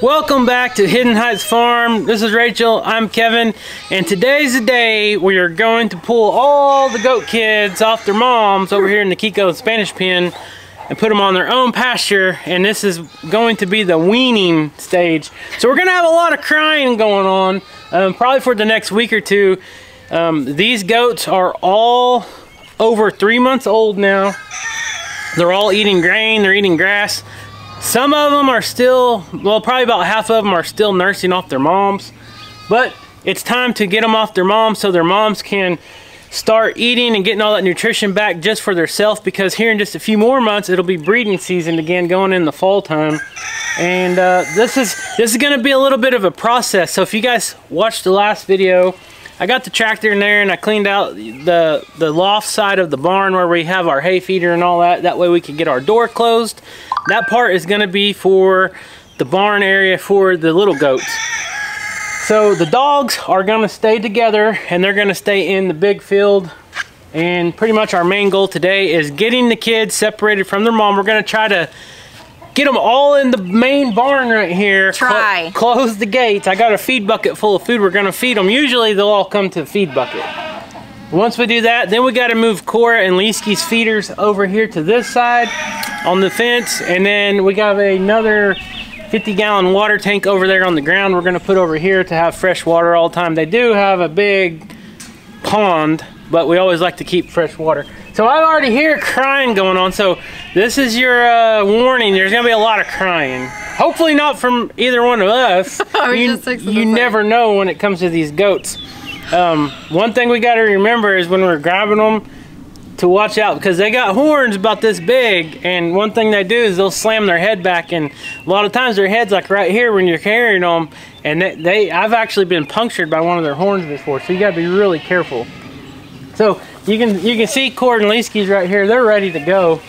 Welcome back to Hidden Heights Farm. This is Rachel, I'm Kevin, and today's the day we are going to pull all the goat kids off their moms over here in the Kiko Spanish pen and put them on their own pasture, and this is going to be the weaning stage. So we're gonna have a lot of crying going on, um, probably for the next week or two. Um, these goats are all over three months old now. They're all eating grain, they're eating grass. Some of them are still, well, probably about half of them are still nursing off their moms. But it's time to get them off their moms so their moms can start eating and getting all that nutrition back just for themselves because here in just a few more months it'll be breeding season again going in the fall time and uh, this is this is going to be a little bit of a process so if you guys watched the last video I got the tractor in there and I cleaned out the the loft side of the barn where we have our hay feeder and all that that way we can get our door closed that part is going to be for the barn area for the little goats. So the dogs are going to stay together and they're going to stay in the big field. And pretty much our main goal today is getting the kids separated from their mom. We're going to try to get them all in the main barn right here. Try. Cl close the gates. I got a feed bucket full of food. We're going to feed them. Usually they'll all come to the feed bucket. Once we do that, then we got to move Cora and Leesky's feeders over here to this side on the fence. And then we got another 50 gallon water tank over there on the ground we're going to put over here to have fresh water all the time. They do have a big pond, but we always like to keep fresh water. So I already hear crying going on. So this is your uh, warning. There's going to be a lot of crying. Hopefully not from either one of us. you you never know when it comes to these goats. Um, one thing we got to remember is when we're grabbing them to watch out because they got horns about this big and one thing they do is they'll slam their head back and a lot of times their head's like right here when you're carrying them and they, they I've actually been punctured by one of their horns before so you got to be really careful so you can you can see Cora and Leesky's right here they're ready to go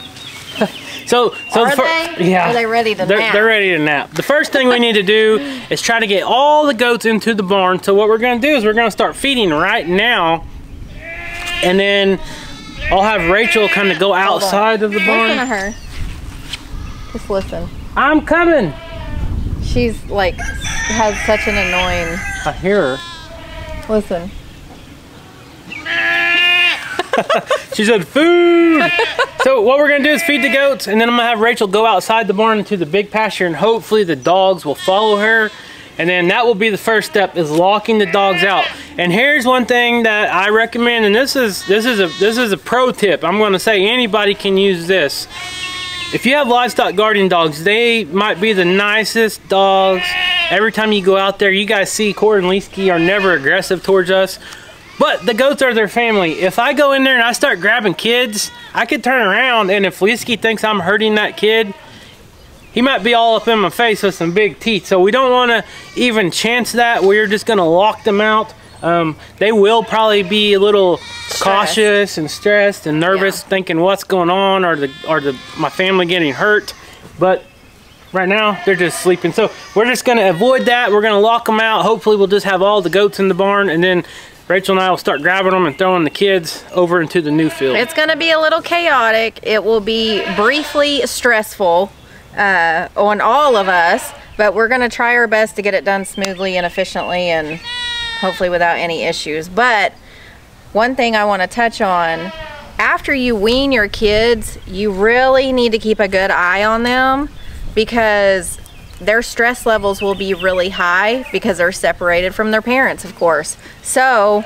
So, so Are the they? Yeah. Are they ready to they're, nap? They're ready to nap. The first thing we need to do is try to get all the goats into the barn. So what we're going to do is we're going to start feeding right now. And then I'll have Rachel kind of go outside of the barn. Listen to her. Just listen. I'm coming. She's like, has such an annoying. I hear her. Listen. she said food. so what we're gonna do is feed the goats and then I'm gonna have Rachel go outside the barn into the big pasture and hopefully the dogs will follow her. And then that will be the first step is locking the dogs out. And here's one thing that I recommend, and this is this is a this is a pro tip. I'm gonna say anybody can use this. If you have livestock guardian dogs, they might be the nicest dogs. Every time you go out there, you guys see Cora and Leesky are never aggressive towards us. But the goats are their family. If I go in there and I start grabbing kids, I could turn around and if Leesky thinks I'm hurting that kid, he might be all up in my face with some big teeth. So we don't want to even chance that. We're just going to lock them out. Um, they will probably be a little stressed. cautious and stressed and nervous, yeah. thinking what's going on, or the or the my family getting hurt. But right now they're just sleeping. So we're just going to avoid that. We're going to lock them out. Hopefully we'll just have all the goats in the barn, and then Rachel and I will start grabbing them and throwing the kids over into the new field. It's going to be a little chaotic. It will be briefly stressful uh, on all of us, but we're going to try our best to get it done smoothly and efficiently and hopefully without any issues. But one thing I want to touch on, after you wean your kids, you really need to keep a good eye on them because their stress levels will be really high because they're separated from their parents, of course. So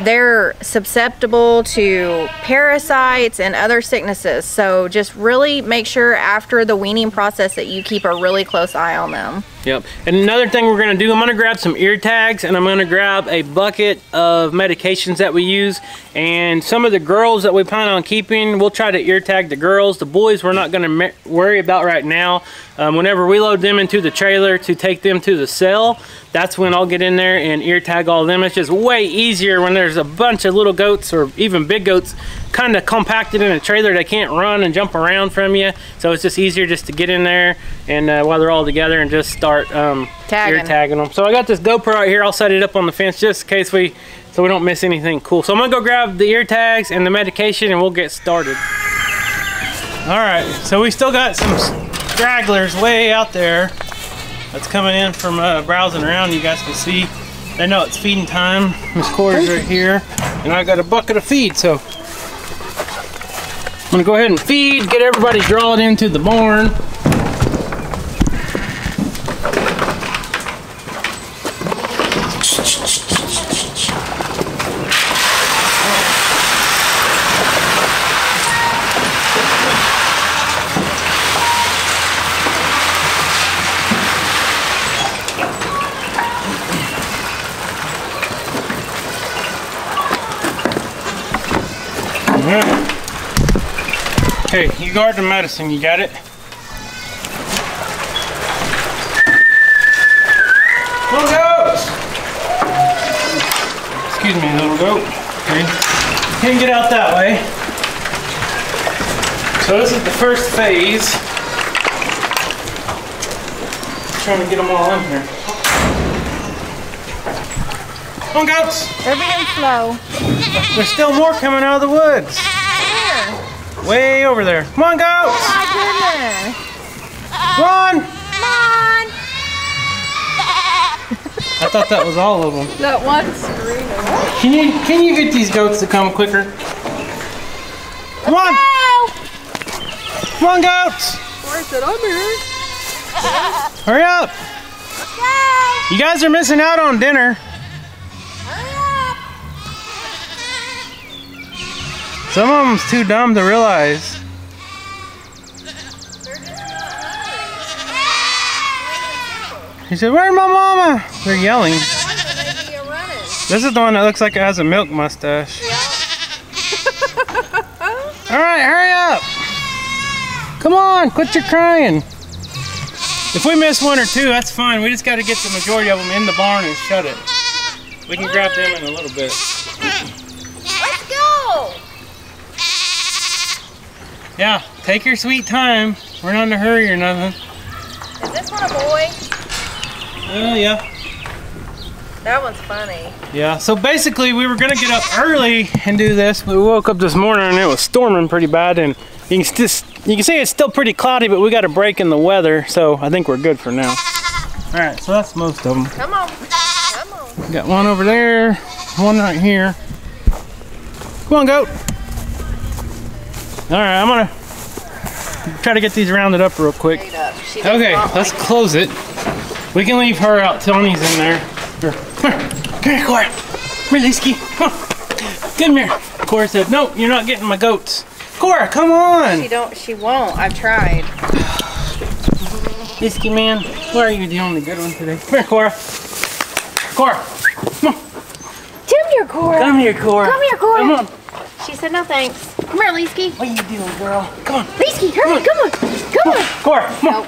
they're susceptible to parasites and other sicknesses. So just really make sure after the weaning process that you keep a really close eye on them. Yep. And another thing we're going to do, I'm going to grab some ear tags and I'm going to grab a bucket of medications that we use. And some of the girls that we plan on keeping, we'll try to ear tag the girls. The boys we're not going to worry about right now. Um, whenever we load them into the trailer to take them to the cell, that's when I'll get in there and ear tag all of them. It's just way easier when there's a bunch of little goats or even big goats kind of compacted in a trailer. They can't run and jump around from you. So it's just easier just to get in there and uh, while they're all together and just start um, tagging. ear tagging them. So I got this GoPro right here. I'll set it up on the fence just in case we, so we don't miss anything cool. So I'm gonna go grab the ear tags and the medication and we'll get started. All right, so we still got some stragglers way out there. that's coming in from uh, browsing around. You guys can see. They know it's feeding time. Miss Corey's right here, and I got a bucket of feed. So I'm gonna go ahead and feed, get everybody drawn into the barn. Alright. Okay, you guard the medicine, you got it? Little goats! Excuse me, little goat. Okay. Can't get out that way. So this is the first phase. Trying to get them all in here. Come on, goats! They're being slow. There's still more coming out of the woods. Way over there. Come on, goats! Oh, my goodness. Come on! Come on. I thought that was all of them. That one screaming. Can you can you get these goats to come quicker? Come on! Come on, goats! Corey said, I'm here. Hurry up! You guys are missing out on dinner. Some of them's too dumb to realize. They're just not hungry. He said, "Where's my mama?" They're yelling. Maybe you're running. This is the one that looks like it has a milk mustache. All right, hurry up! Come on, quit your crying. If we miss one or two, that's fine. We just got to get the majority of them in the barn and shut it. We can grab them in a little bit. Let's go. Yeah, take your sweet time. We're not in a hurry or nothing. Is this one a boy? Oh yeah. That one's funny. Yeah, so basically we were gonna get up early and do this, we woke up this morning and it was storming pretty bad and you can just you can see it's still pretty cloudy, but we got a break in the weather, so I think we're good for now. All right, so that's most of them. Come on. Come on. We got one over there, one right here. Come on, goat. All right, I'm gonna try to get these rounded up real quick. Up. Okay, let's like- close it. We can leave her out. Tony's in there. Here, Come here, Cora. Come here, Leesky. Come here. Cora said, "No, you're not getting my goats." Cora, come on. She on. don't. She won't. I've tried. Leesky, man, why are you the only good one today? Come here, Cora. Cora, Come here, Cora. come here, Cora. Come here, Cora. Come on. She said no thanks. Come here, Leesky. What are you doing, girl? Come on. Leesky, hurry. Come on. Come on. Cora, come on. Nope.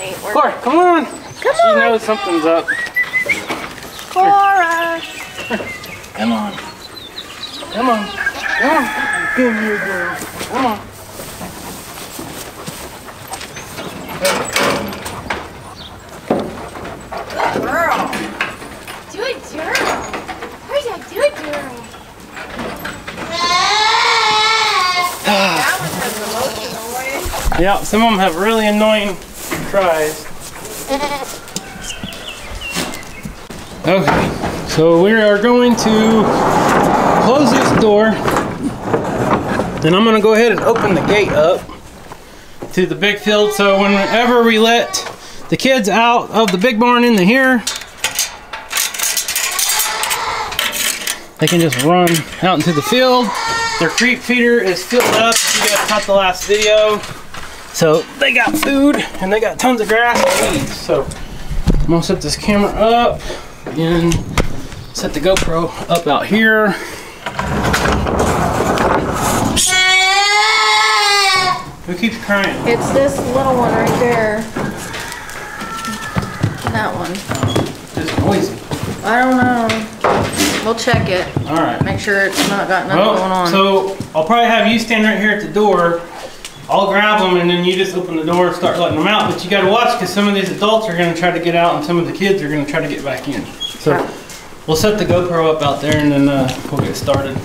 Ain't working. Cora, come on. Come She on. knows something's up. Cora. Come on. Come on. Come on. Come here, girl. Come on. Girl. Do it, girl. Where's that do it, girl? that one has the most annoying. Yeah, some of them have really annoying cries. Okay, so we are going to close this door. Then I'm gonna go ahead and open the gate up to the big field. So whenever we let the kids out of the big barn into here, they can just run out into the field. Their creep feeder is filled up. If you guys caught the last video, so they got food and they got tons of grass and weeds. So I'm gonna set this camera up and set the GoPro up out here. Who keeps crying? It's this little one right there. That one. It's noisy. I don't know. We'll check it. All right. Make sure it's not got nothing going on. so I'll probably have you stand right here at the door. I'll grab them and then you just open the door and start letting them out. But you got to watch because some of these adults are going to try to get out and some of the kids are going to try to get back in. So we'll set the GoPro up out there and then uh, we'll get started.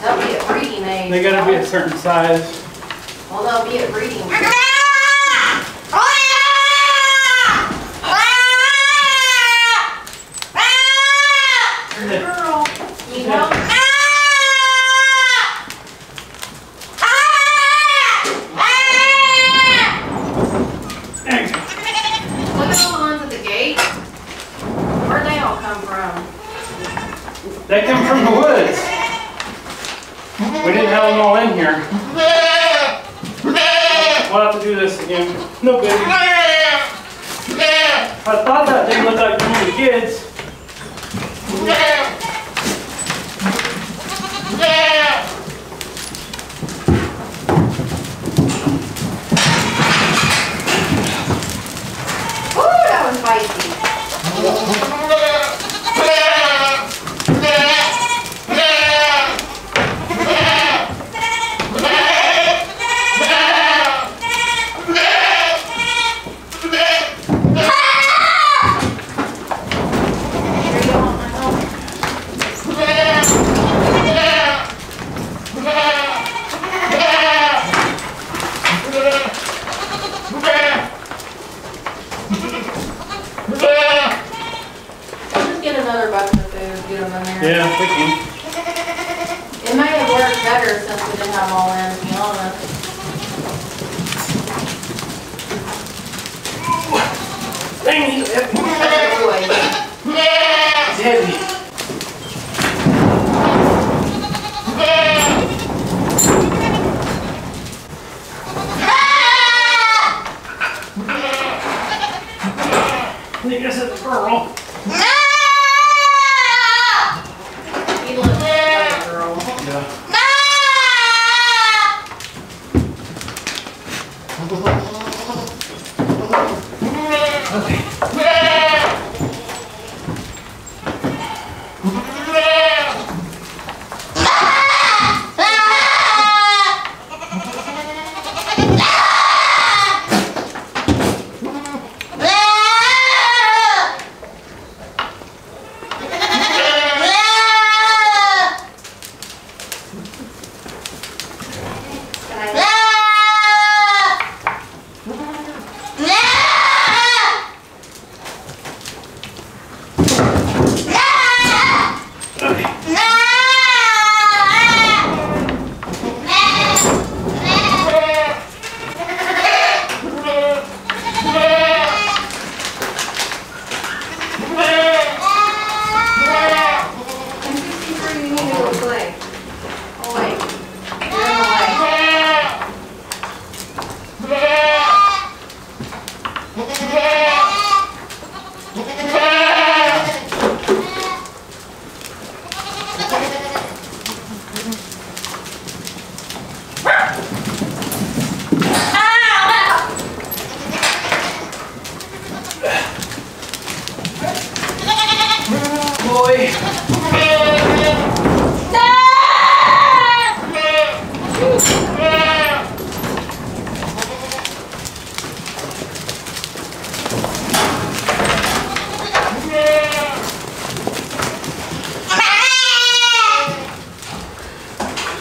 They'll be breeding age. They gotta be a certain size. Well, they'll be a breeding age. No, baby. I thought that didn't look like normal kids.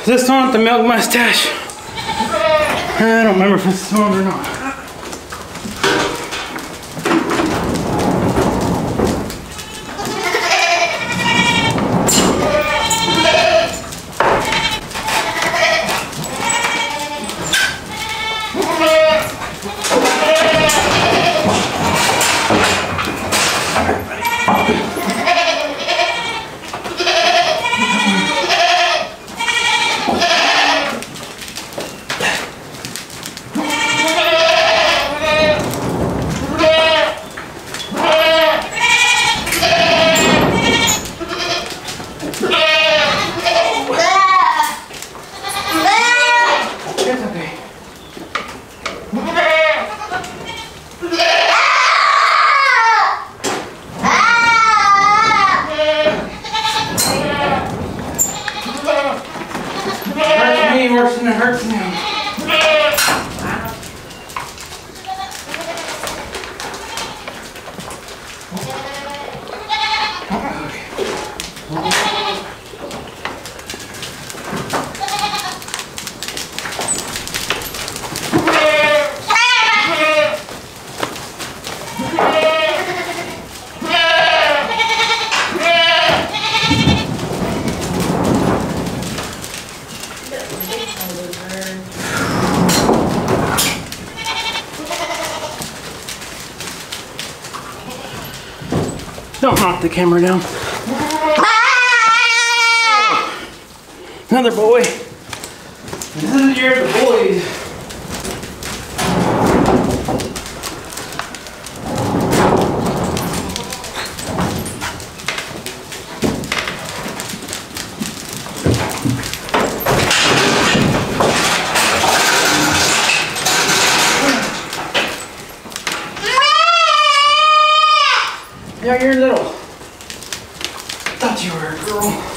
This with the milk mustache? I don't remember if it's one or not. It's okay. Hurts me worse than it hurts him. Don't knock the camera down. Another boy. This is the year of the boys. Yeah, you're little. You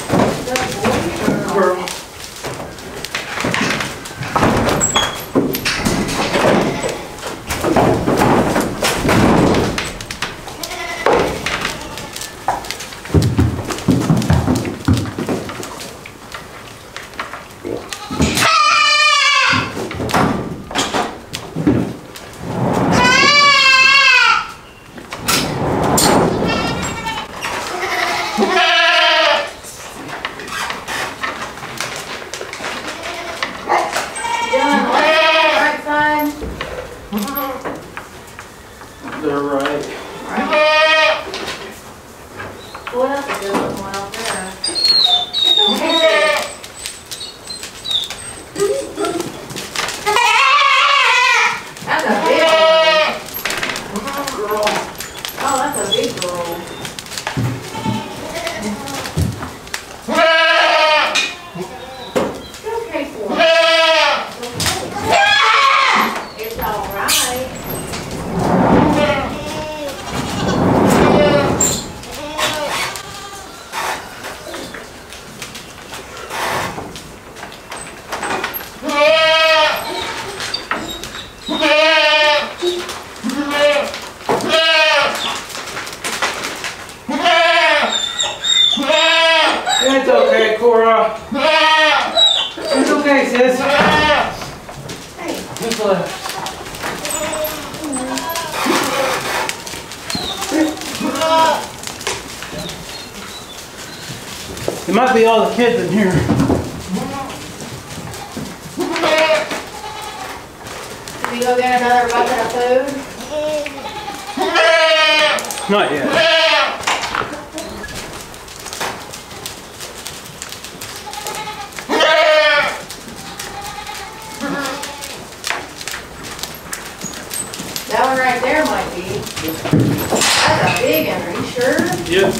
there. That's a big one, are you sure? Yep.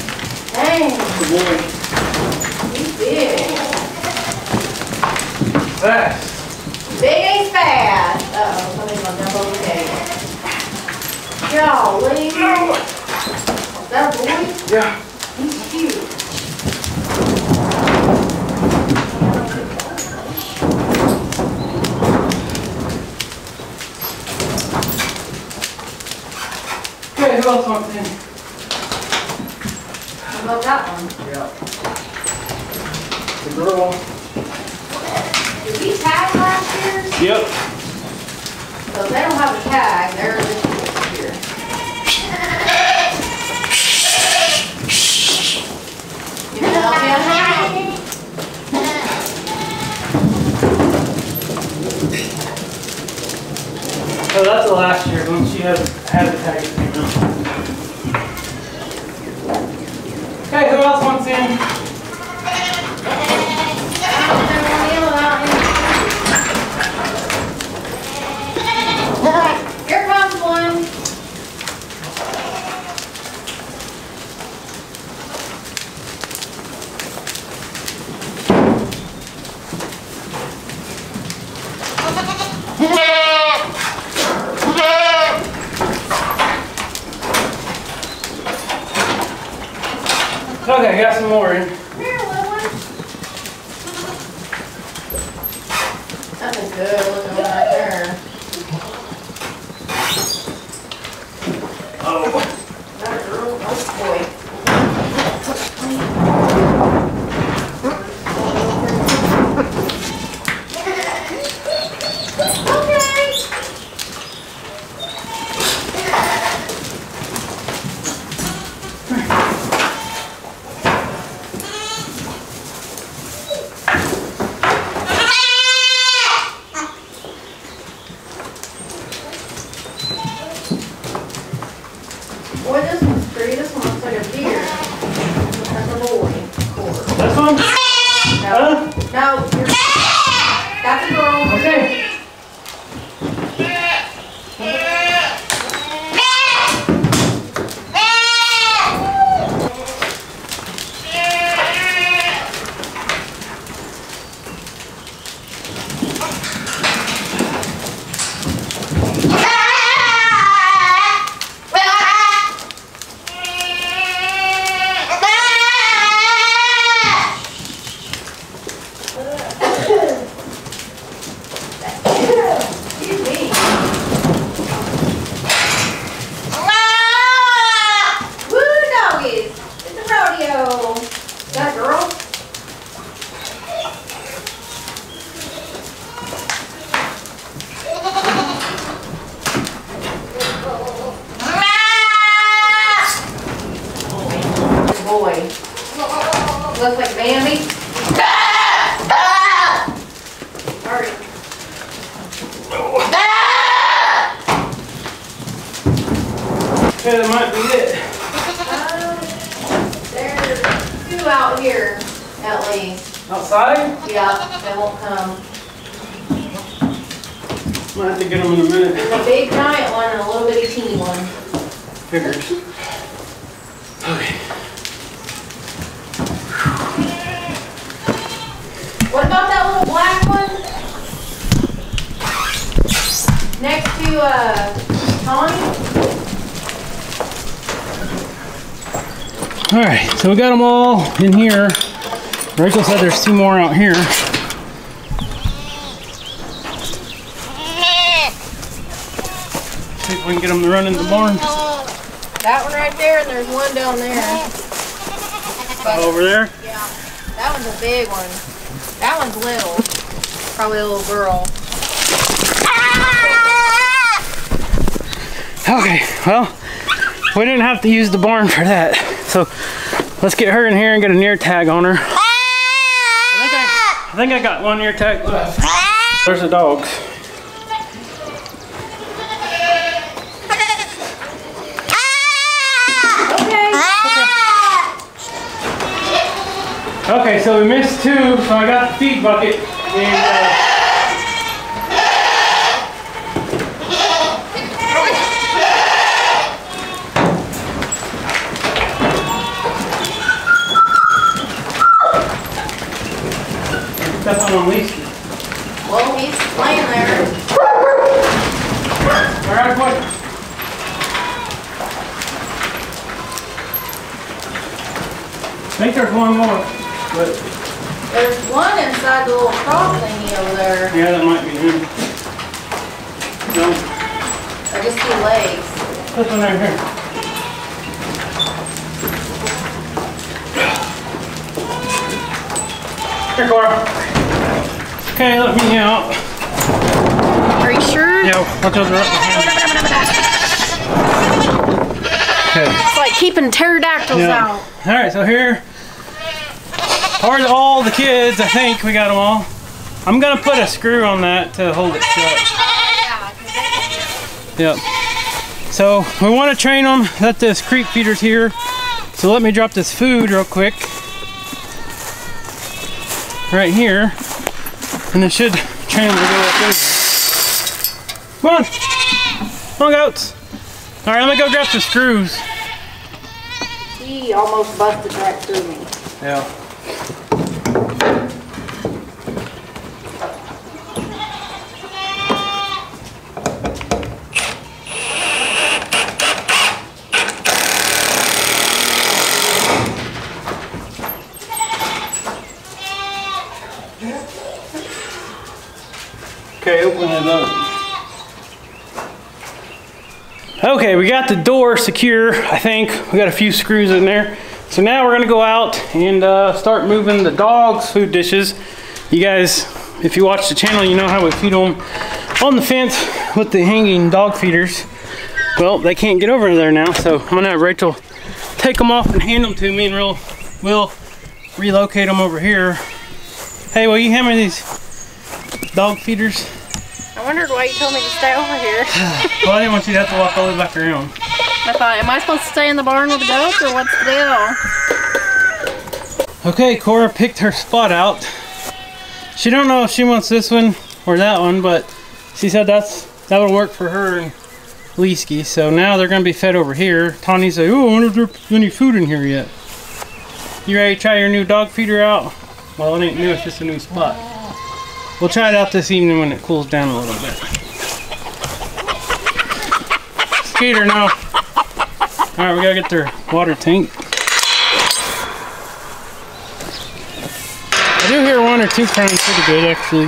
Dang, Good boy. he's big. Fast. Big ain't fast. Uh-oh, somebody's gonna jump over the table. Golly. Is that a boy? Yeah. He's cute. Else wants in? How about that one? Yeah. The girl. Did we tag last year? Yep. So if they don't have a tag, they're this year. You can help me out? So oh, that's the last year when she has had a tag. Okay, who else wants in? Here comes one. Okay, got some more in. Here, little one. That's a good looking one right there. Oh. That girl, oh boy. Okay. Boy, this one's pretty. This one looks like a deer. That's a boy. Of course. This one? No, Huh? no, you're, that's a girl. Okay. Excuse me. Woo, doggies. It's a rodeo. That girl? Boy. Looks like Bambi. Sorry. Okay, that might be it. There's two out here, at least. Outside? Yeah, they won't come. Might have to get them in a minute. There's a big giant one and a little bitty teeny one. Figures. Okay. What about that little black one? Next to, uh, Tawny? All right, so we got them all in here. Rachel said there's two more out here. See if we can get them to run in the barn. That one right there, and there's one down there. Over there. Yeah, that one's a big one. That one's little. Probably a little girl. Okay, well, we didn't have to use the barn for that. So let's get her in here and get an ear tag on her. I think I, I, think I got one ear tag left. There's the dogs. Okay. So we missed two, so I got the feed bucket. And, uh, Step on Lisa. Well, he's laying there. All right, boy. I think there's one more, but There's one inside the little cross thingy over there. yeah, that might be him. No, I just see legs. this one right here. Here, Cora. Okay, let me out. Are you sure? Yeah, watch out. right behind you. Okay. It's like keeping pterodactyls Yeah. So here are all the kids. I think we got them all. I'm gonna put a screw on that to hold it shut. Yep. So we want to train them that this creep feeder's here. So let me drop this food real quick. Right here. And it should train them to go up there. Come on. Come on, goats. All right, let me go grab some screws. He almost busted right through me. Yeah. Okay, open it up. Okay, we got the door secure, I think. We got a few screws in there. So now we're gonna go out and uh, start moving the dogs' food dishes. You guys, if you watch the channel, you know how we feed them on the fence with the hanging dog feeders. Well, they can't get over there now, so I'm gonna have Rachel take them off and hand them to me and we'll, we'll relocate them over here. Hey, will you hand me these dog feeders? I wondered why you told me to stay over here. Well, I didn't want you to have to walk all the way back around. I thought, am I supposed to stay in the barn with the goats or what's the deal? Okay, Cora picked her spot out. She don't know if she wants this one or that one, but she said that's that would work for her and Leesky. So now they're gonna be fed over here. Tawny's like, oh, I wonder if there's any food in here yet. You ready to try your new dog feeder out? Well, it ain't new, it's just a new spot. We'll try it out this evening when it cools down a little bit. Skater now. Alright, we gotta get their water tank. I do hear one or two crying pretty good, actually.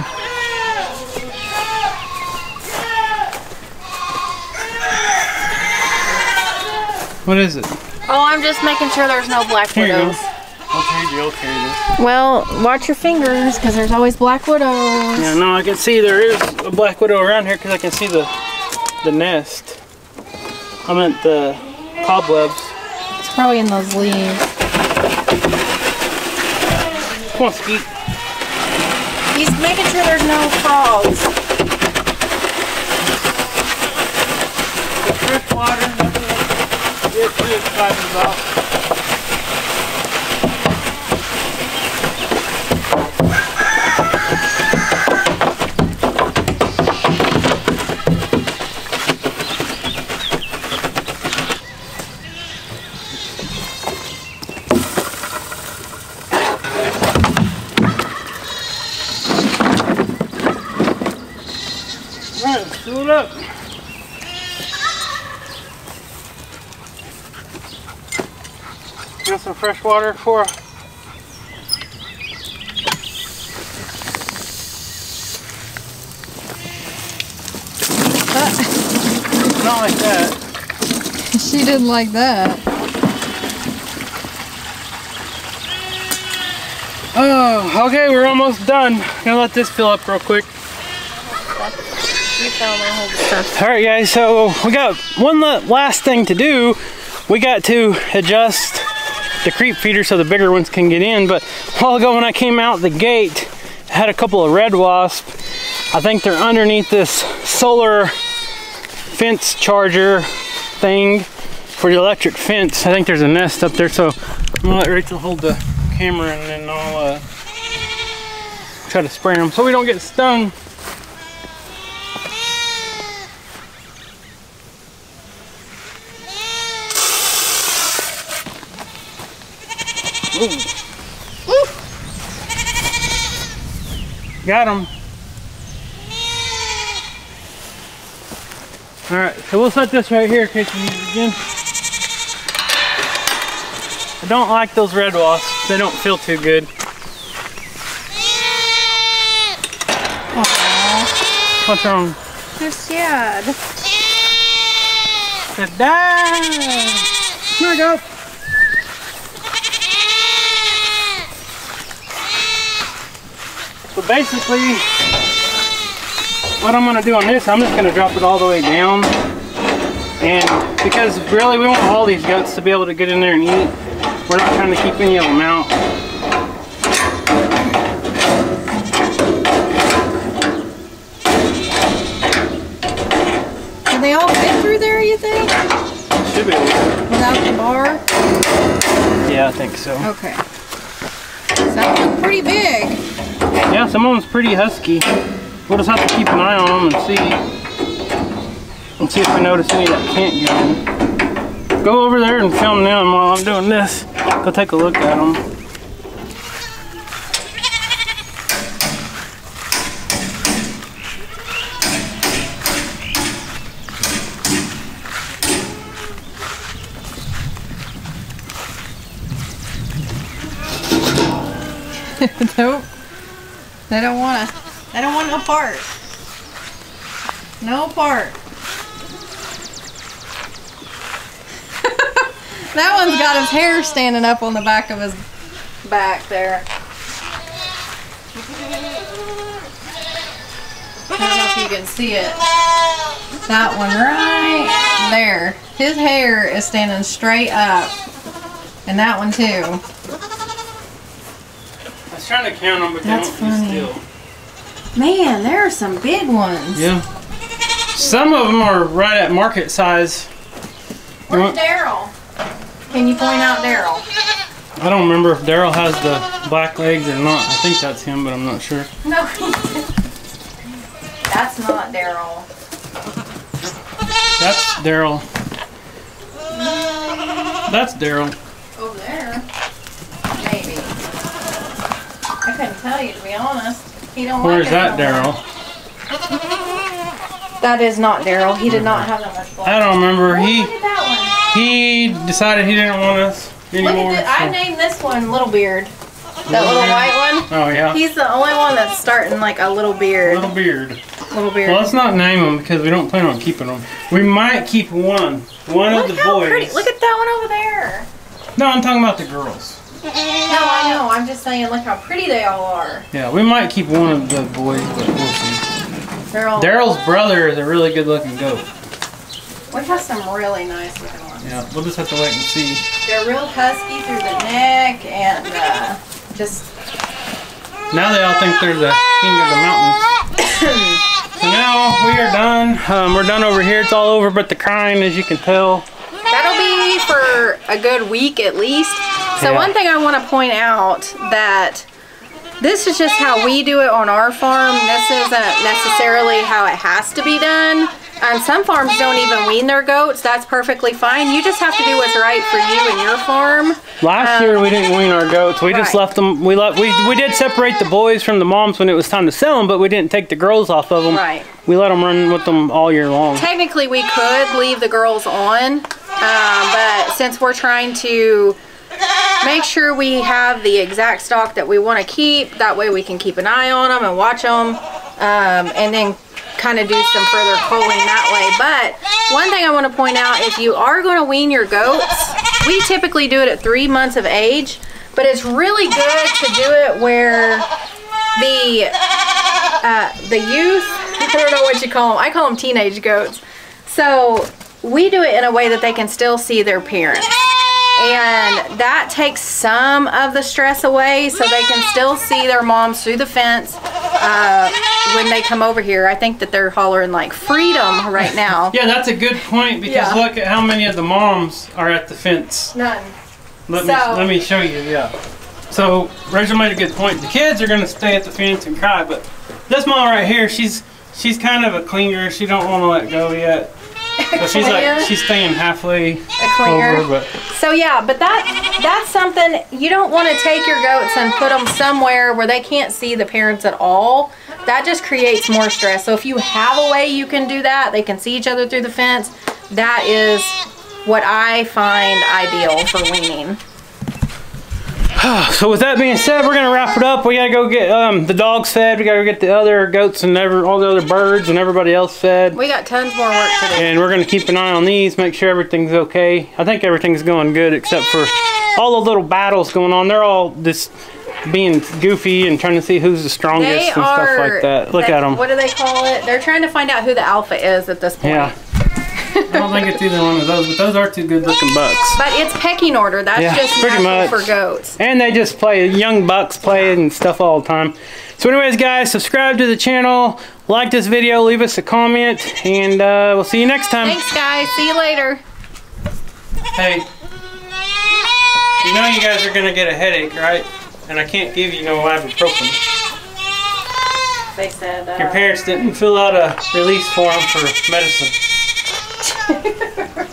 What is it? Oh, I'm just making sure there's no black Here you go. widows. I'll trade you. I'll carry this. Well, watch your fingers because there's always black widows. Yeah, no, I can see there is a black widow around here because I can see the the nest. I meant the cobwebs. It's probably in those leaves. Come on, Skeet. He's making sure there's no frogs. Fresh water. Get pretty excited about. Alright, fill it up. Got some fresh water for not like that. She didn't like that. Oh, okay, we're almost done. Gonna let this fill up real quick. You fell there, hold the stuff. All right, guys. So we got one last thing to do. We got to adjust the creep feeder so the bigger ones can get in. But a while ago, when I came out the gate, I had a couple of red wasp. I think they're underneath this solar fence charger thing for the electric fence. I think there's a nest up there. So I'm gonna let Rachel hold the camera and then I'll uh, try to spray them so we don't get stung. Got him. All right, so we'll set this right here in case we need it again. I don't like those red wasps. They don't feel too good. What's wrong? They're sad. They're dead. Here we go. So basically, what I'm gonna do on this, I'm just gonna drop it all the way down. And because really we want all these guts to be able to get in there and eat. We're not trying to keep any of them out. Can they all fit through there, you think? Should be. Without the bar? Yeah, I think so. Okay. That look pretty big. Yeah, some of them's pretty husky. We'll just have to keep an eye on them and see. And see if we notice any that can't get in. Go over there and film them while I'm doing this. Go take a look at them. nope. They don't wanna. They don't want no part. No part. that one's got his hair standing up on the back of his back there. I don't know if you can see it. That one right there. His hair is standing straight up. And that one too. I was trying to count them, but That's they don't funny. be still. Man, there are some big ones. Yeah. Some of them are right at market size. Where's Daryl? Can you point out Daryl? I don't remember if Daryl has the black legs or not. I think that's him, but I'm not sure. No, that's not Daryl. That's Daryl. That's Daryl. Over there. Maybe. I couldn't tell you to be honest. He don't Where's like that it no more. Daryl? That is not Daryl. He did not have that much blood. I don't remember. Look He he decided he didn't want us one. Look anymore. at this. I named this one Little Beard. That little white one. Oh yeah. He's the only one that's starting like a little beard. Little beard. Little beard. Well, let's not name them because we don't plan on keeping them. We might keep one. One Look of the how boys. pretty. Look at that one over there. No, I'm talking about the girls. No, I know. I'm just saying, look how pretty they all are. Yeah, we might keep one of the boys, but we'll see. Daryl's brother is a really good looking goat. We have some really nice looking ones. Yeah, we'll just have to wait and see. They're real husky through the neck and uh, just. Now they all think they're the king of the mountains. so now we are done. Um, we're done over here. It's all over but the crying, as you can tell. That'll be for a good week at least. So Yeah. one thing I want to point out that this is just how we do it on our farm. This isn't necessarily how it has to be done. And some farms don't even wean their goats. That's perfectly fine. You just have to do what's right for you and your farm. Last Um, year we didn't wean our goats. We just left them. We left. We we did separate the boys from the moms when it was time to sell them, but we didn't take the girls off of them. Right. We let them run with them all year long. Technically, we could leave the girls on, um, but since we're trying to make sure we have the exact stock that we want to keep, that way we can keep an eye on them and watch them, um, and then kind of do some further culling that way. But one thing I want to point out, if you are going to wean your goats, we typically do it at three months of age, but it's really good to do it where the uh, the youth, I don't know what you call them. I call them teenage goats. So we do it in a way that they can still see their parents. And that takes some of the stress away so they can still see their moms through the fence uh, when they come over here. I think that they're hollering like freedom right now. Yeah, that's a good point because Yeah. look at how many of the moms are at the fence. None. Let me let me show you. Yeah. So Rachel made a good point. The kids are gonna stay at the fence and cry, but this mom right here, she's she's kind of a clinger. She don't want to let go yet. So she's like she's staying halfway over, but So yeah, but that that's something you don't want to take your goats and put them somewhere where they can't see the parents at all. That just creates more stress. So if you have a way you can do that, they can see each other through the fence. That is what I find ideal for weaning. So with that being said, we're gonna wrap it up. We gotta go get um, the dogs fed. We gotta go get the other goats and ever, all the other birds and everybody else fed. We got tons more work to do. And we're gonna keep an eye on these, make sure everything's okay. I think everything's going good except for all the little battles going on. They're all just being goofy and trying to see who's the strongest They and are. stuff like that. Look that- at them. What do they call it? They're trying to find out who the alpha is at this point. Yeah. I don't think it's either one of those, but those are two good looking bucks. But it's pecking order. That's Yeah, just pretty much. for goats. And they just play, young bucks play and stuff all the time. So anyways, guys, subscribe to the channel, like this video, leave us a comment, and uh, we'll see you next time. Thanks, guys. See you later. Hey, you know you guys are gonna get a headache, right? And I can't give you no ibuprofen. They said. Uh, Your parents didn't fill out a release form for medicine. Okay.